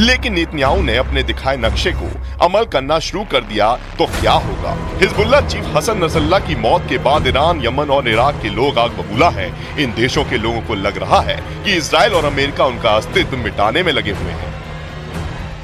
लेकिन नेतन्याहू ने अपने दिखाए नक्शे को अमल करना शुरू कर दिया तो क्या होगा हिजबुल्ला चीफ हसन नसल्ला की मौत के बाद ईरान यमन और इराक के लोग आग बबूला है इन देशों के लोगों को लग रहा है कि इसराइल और अमेरिका उनका अस्तित्व मिटाने में लगे हुए हैं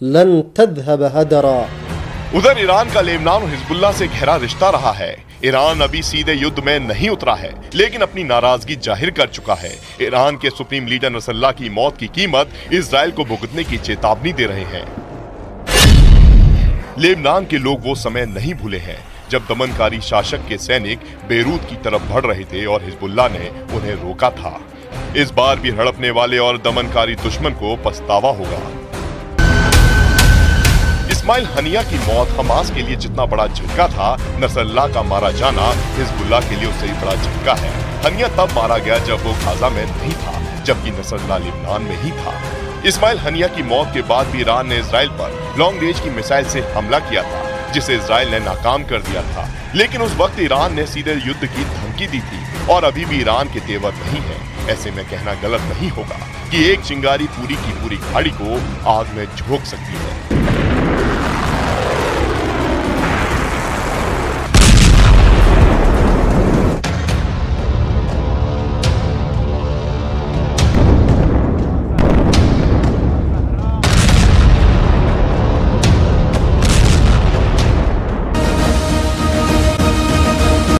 लन उधर ईरान का लेबनान हिजबुल्ला से गहरा रिश्ता रहा है। ईरान अभी सीधे युद्ध में नहीं उतरा है, लेकिन अपनी नाराज़गी ज़ाहिर कर चुका है। ईरान के सुप्रीम लीडर नसल्ला की मौत की कीमत इसराइल को भुगतने की चेतावनी दे रहे हैं। लेबनान के लोग वो समय नहीं भूले हैं, जब दमनकारी शासक के सैनिक बेरूत की तरफ़ बढ़ रहे थे और हिजबुल्ला ने उन्हें रोका था। इस बार भी हड़पने वाले और दमनकारी दुश्मन को पछतावा होगा। इस्माइल हनिया की मौत हमास के लिए जितना बड़ा झटका था, नसल्ला का मारा जाना हिजबुल्ला के लिए उससे ही बड़ा झटका है। हनिया तब मारा गया जब वो गाजा में नहीं था, जबकि नसल्ला लिबनान में ही था। इस्माइल हनिया की मौत के बाद भी ईरान ने इसराइल पर लॉन्ग रेंज की मिसाइल से हमला किया था, जिसे इसराइल ने नाकाम कर दिया था। लेकिन उस वक्त ईरान ने सीधे युद्ध की धमकी दी थी, और अभी भी ईरान के तेवर नहीं है। ऐसे में कहना गलत नहीं होगा कि एक चिंगारी पूरी की पूरी खाड़ी को आग में झोंक सकती है।